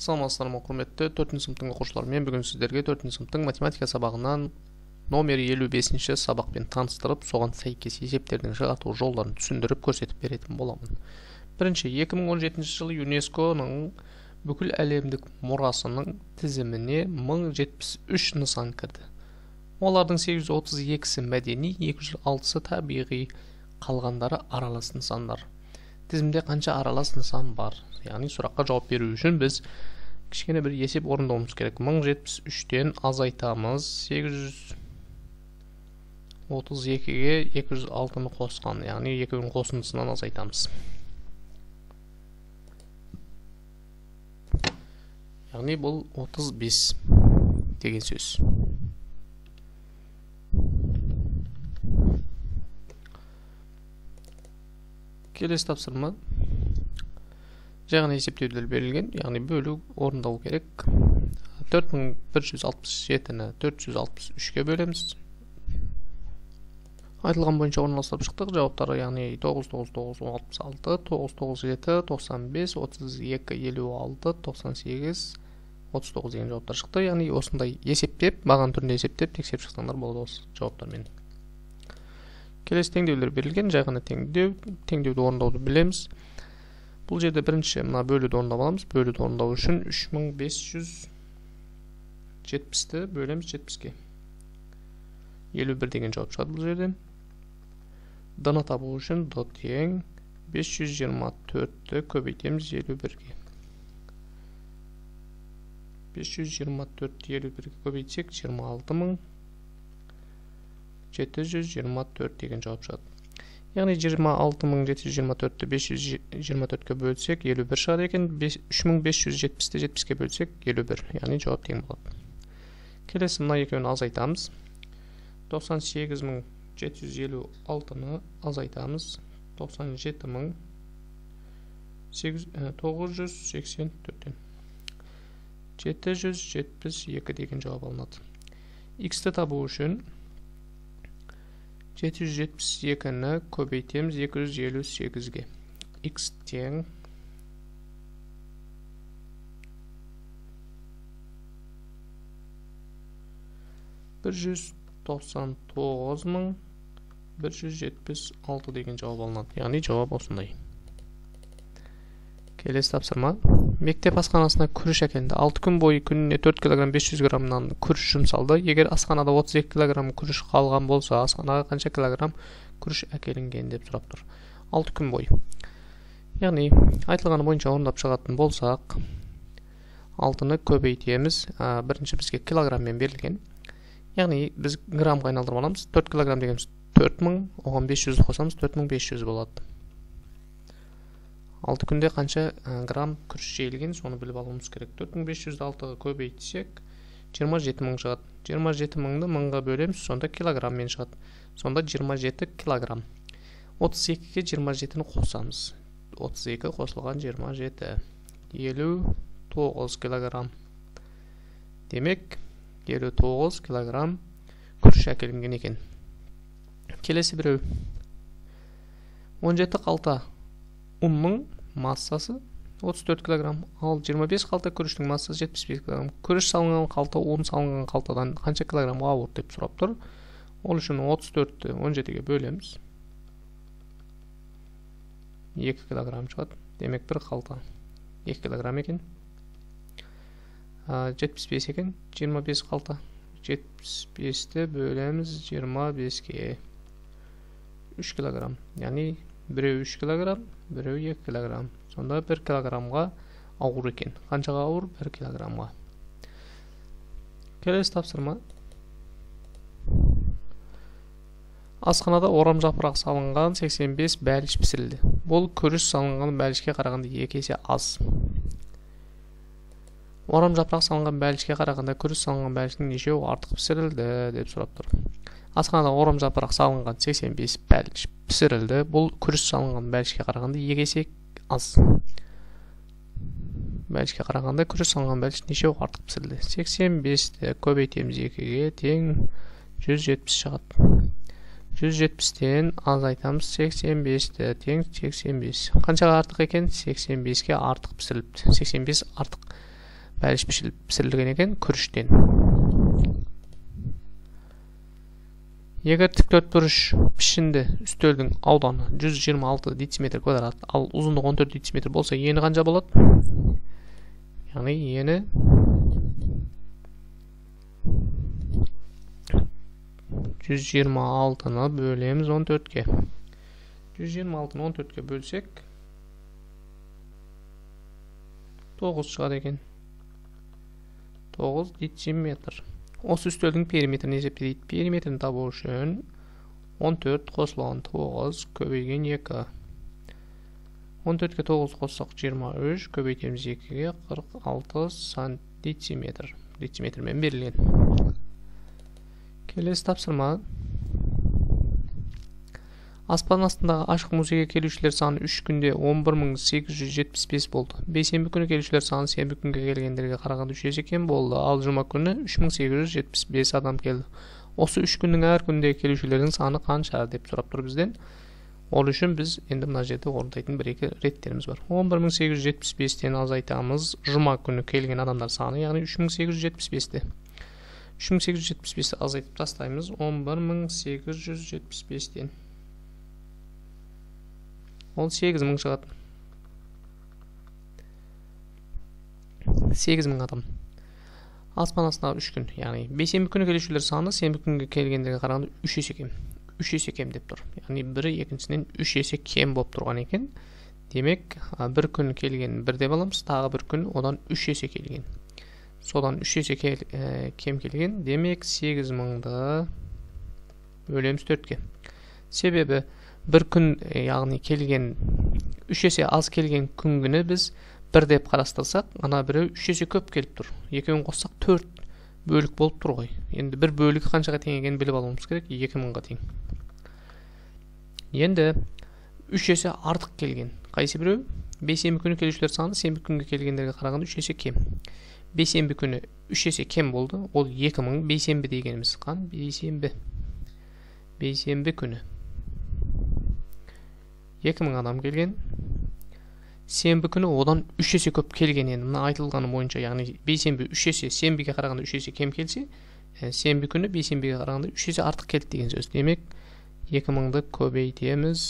ма құрметті төртінші сыныптың оқушылары мен бүгін сіздерге төртінші сыныптың математика сабағынан номер елу бесінші сабақпен таныстырып соған сәйкес есептердің шығарту жолдарын түсіндіріп көрсетіп беретін боламын. Бірінші 2017 жылы юнесконың бүкіл әлемдік мұрасының тізіміне 1073 нысан кірді. Олардың 832-сі мәдени 206-сы табиғи қалғандары аралас нысандар. Тізімде қанша аралас нысан бар яғни сұраққа жауап беру үшін біз кішкене бір есеп орындауымыз керек 1073-тен азайтамыз 832-ге 206-ны қосқан яғни екеуінің қосындысынан азайтамыз яғни бұл 35 деген сөз келесі тапсырма. Жай ғана есептеулер берілген яғни бөлу орындалу керек. 4167-ні 463-ге бөлеміз. Айтылған бойынша орналастырып шықтық. Жауаптары яғни 99966 997 95 32 56 98 39 деген жауаптар шықты. Яғни осындай есептеп баған түрінде есептеп тексеріп шықсаңдар болады осы жауаптармен. Келесі теңдеулер берілген жай ғана теңдеу теңдеуді орындауды білеміз. Бұл жерде бірінші мына бөлуді орындап аламыз. Бөлуді орындау үшін 3570-ті бөлеміз 70-ге 51 деген жауап шығады бұл жерден д-ны табу үшін д тең 524-ті көбейтеміз 51-ге 524-ті 51-ге көбейтсек 26 724 деген жауап шығады. Яғни 26724-ті 524-ке бөлсек 51 шығады екен. 3570-ті 70-ке бөлсек 51 яғни жауап тең болады. Келесі мына екеуін азайтамыз. 98756-ны азайтамыз. 97984-тен 772 деген жауап алынады. X-ті табу үшін 772-ні көбейтеміз 258-ге x жетпіс алты деген жауап алынады. Яғни жауап осындай. Келесі тапсырма. Мектеп асханасына күріш әкелінді алты күн бойы күніне төрт килограмм бес жүз граммнан күріш жұмсалды егер асханада отыз екі килограмм күріш қалған болса асханаға қанша килограмм күріш әкелінген деп сұрап тұр алты күн бойы яғни айтылғаны бойынша орындап шығатын болсақ алтыны көбейтеміз бірінші бізге килограмммен берілген яғни біз граммға айналдырып аламыз төрт килограмм дегеніміз төрт мың оған бес жүз қосамыз төрт мың бес жүз болады алты күнде қанша грамм күріш жейілген соны біліп алуымыз керек. Төрт мың бес жүзді алтыға көбейтсек жиырма жеті мың шығады. Жиырма жеті мыңды мыңға бөлеміз сонда килограмммен шығады. Сонда жиырма жеті килограмм. Отыз екіге жиырма жетіні қосамыз. Отыз екі қосылған жиырма жеті. Елу тоғыз килограмм. Демек елу тоғыз килограмм күріш әкелінген екен. Келесі біреу. Он жеті қалта ұнның массасы 34 килограмм. Ал 25 қалта күріштің массасы 75 килограмм. Күріш салынған қалта ұн салынған қалтадан қанша килограммға ауыр деп сұрап тұр. Ол үшін 34-ті 17-ге бөлеміз. 2 килограмм шығады. Демек бір қалта 2 килограмм екен. 75 екен. 25 қалта 75-ті бөлеміз 25-ге 3 килограмм. Яғни біреу 3 килограмм біреу 2 килограмм. Сонда 1 килограммға ауыр екен. Қаншаға ауыр? 1 килограммға. Келесі тапсырма. Асханада орам жапырақ салынған 85 бәліш пісірілді. Бұл күріш салынған бәлішке қарағанда екі есе аз. Орам жапырақ салынған бәлішке қарағанда күріш салынған бәліштің нешеуі артық пісірілді деп сұрап тұр. Асханада орам жапырақ салынған 85 бәліш пісірілді. Бұл күріш салынған бәлішке қарағанда екі есе аз. Бәлішке қарағанда күріш салынған бәліш нешеу артық пісірілді? 85-ті көбейтеміз екіге тең 170 шығады. 170-тен азайтамыз 85-ті тең 85 қаншаға артық екен? 85-ке артық пісіріліпті. 85 артық бәрі пісірілген екен күріштен. Егер төртбұрыш пішінді үстелдің ауданы 126 дециметр квадрат ал ұзындығы 14 дециметр болса ені қанша болады? Яғни ені жүз жиырма алтыны бөлеміз он төртке. жүз жиырма алтыны он төртке бөлсек тоғыз шығады екен. тоғыз дециметр. Осы үстелдің периметрін есептейді периметрін табу үшін 14 қосылған 9 көбейген 2 14-ке 9 қоссақ 23 көбейтеміз 2-ге 46 сантиметр. Дециметрмен берілген. Келесі тапсырма. Аспан астындағы ашық музейге келушілер саны үш күнде 11875 болды. Бейсенбі күні келушілер саны сенбі күнге келгендерге қарағанда үш есе кем болды. Ал жұма күні 3875 адам келді. Осы үш күннің әр күніндегі келушілердің саны қанша деп сұрап тұр бізден. Ол үшін біз енді мына жерде орындайтын бір екі реттеріміз бар 11875-тен азайтамыз. Жұма күні келген адамдар саны яғни 3875-ті 3875-ті азайтып тастаймыз. 11875-тен ол сегіз мың шығады сегіз мың адам. Аспан астындағы үш күн яғни бейсенбі күні келушілер саны сенбі күнге келгендерге қарағанда үш есе кем үш есе кем деп тұр. Яғни бірі екіншісінен үш есе кем болып тұрған екен. Демек бір күн келген бір деп аламыз тағы бір күн одан үш есе келген. Содан үш есе кел, ә, кем келген демек сегіз мыңды бөлеміз төртке. Себебі бір күн яғни келген үш есе аз келген күнгіні біз бір деп қарастырсақ ана біреу үш есе көп келіп тұр екеуін қоссақ төрт бөлік болып тұр ғой енді бір бөлігі қаншаға тең екенін біліп алуымыз керек екі мыңға тең енді үш есе артық келген қайсы біреу бейсенбі күні келушілер саны сенбі күнге келгендерге қарағанда үш есе кем бейсенбі күні үш есе кем болды ол екі мың бейсенбі дегеніміз қан бейсенбі бейсенбі күні екі мың адам келген. Сенбі күні одан үш есе көп келген енді. Мына айтылғаны бойынша яғни бейсенбі үш есе сенбіге қарағанда үш есе кем келсе ә, сенбі күні бейсенбіге қарағанда үш есе артық келді деген сөз. Демек екі мыңды көбейтеміз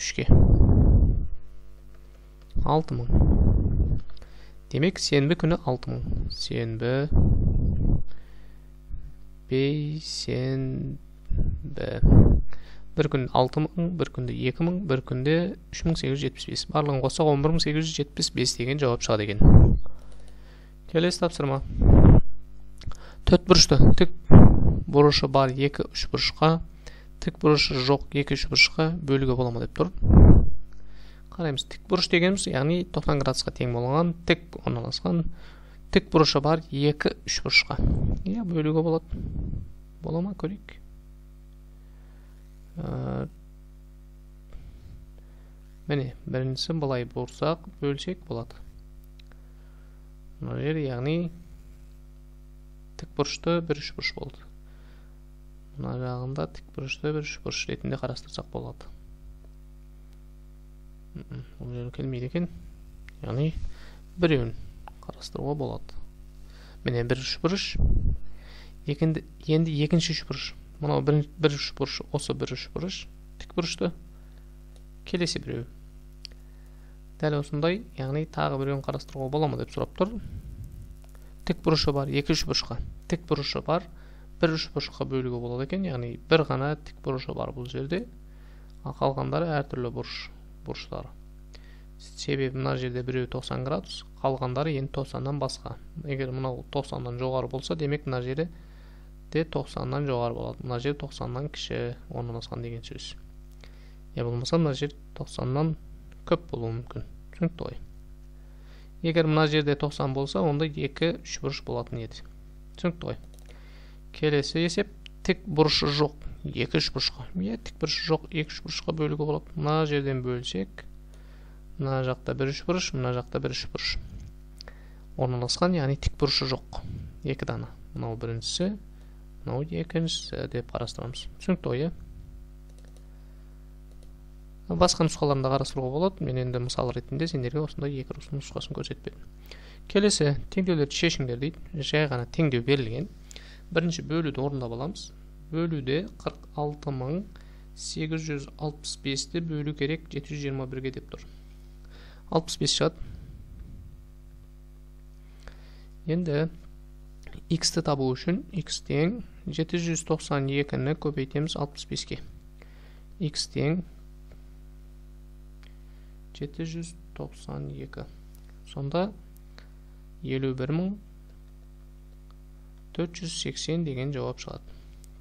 үшке. Алты мың. Демек сенбі күні алты мың. Сенбі бейсенбі. Бір күн алты мың бір күнде екі мың бір күнде үш мың сегіз жүз жетпіс бес барлығын қоссақ он бір мың сегіз жүз жетпіс бес деген жауап шығады екен келесі тапсырма төрт бұрышты тік бұрышы бар екі үш бұрышқа тік бұрышы жоқ екі үш бұрышқа бөлуге бола ма деп тұр қараймыз тік бұрыш дегеніміз яғни 90 градусқа тең болған тік орналасқан тік бұрышы бар екі үш бұрышқа иә бөлуге болады бола ма көрейік міне біріншісі былай бұрсақ бөлсек болады мына жер яғни тікбұрышты бір үшбұрыш болды мына жағында тікбұрышты бір үшбұрыш ретінде қарастырсақ болады бұл келмейді екен яғни біреуін қарастыруға болады міне бір үшбұрыш енді екінші үшбұрыш мынау бір, бір бұрыш осы бір бұрыш тік бұрышты келесі біреу. Дәл осындай яғни тағы біреуін қарастыруға бола ма деп сұрап тұр. Тік бұрышы бар екі үш бұрышқа. Тік бұрышы бар бір үш бұрышқа бөлуге болады екен яғни бір ғана тік бұрышы бар бұл жерде. Ал қалғандары әртүрлі бұрыш бұрыштары себебі мына жерде біреу 90 градус қалғандары енді 90-нан басқа. Егер мынау 90-нан жоғары болса демек мына жері де 90-нан жоғары болады. Мына жер 90-нан кіші орналасқан деген сөз. Я болмаса мына жер 90-нан көп болуы мүмкін. Түсінікті ғой. Егер мына жерде 90 болса онда 2 үш бұрыш болатын еді. Түсінікті ғой. Келесі есеп тік бұрышы жоқ. Екі үш бұрышқа. Иә тік бұрышы жоқ екі үш бұрышқа бөлуге болады. Мына жерден бөлсек мына жақта бір үш бұрыш мына жақта бір үш бұрыш. Орналасқан яғни тік бұрышы жоқ. Екі дана. Мынау біріншісі мынау екіншісі деп қарастырамыз. Түсінікті ғой иә басқа нұсқаларын да қарастыруға болады. Мен енді мысал ретінде сендерге осындай екі нұсқасын көрсетіп келесі теңдеулерді шешіңдер дейді. Жай ғана теңдеу берілген. Бірінші бөлуді орындап аламыз. Бөлуде 46 мың 865-ті бөлу керек 721-ге деп тұр. 65 шығады. Енді x-ті табу үшін x тең 792-ні көбейтеміз 65-ке x тең 792 сонда 51480 деген жауап шығады.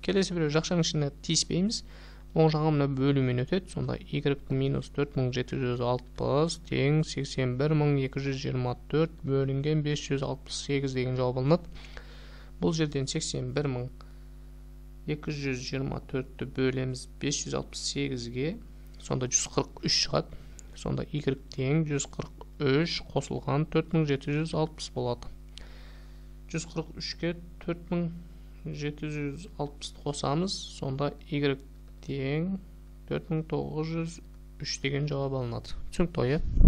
Келесі біреу жақшаның ішіне тиіспейміз. Оң жағы мына бөлумен өтеді. Сонда y минус 4760 тең 81224 бөлінген 568 деген жауап алынады. Бұл жерден 81224-ті бөлеміз 568-ге сонда 143 шығады. Сонда y тең 143 қосылған 4760 болады. 143-ке 4760 қосамыз. Сонда y тең 4903 деген жауап алынады. Түсінікті ғой иә?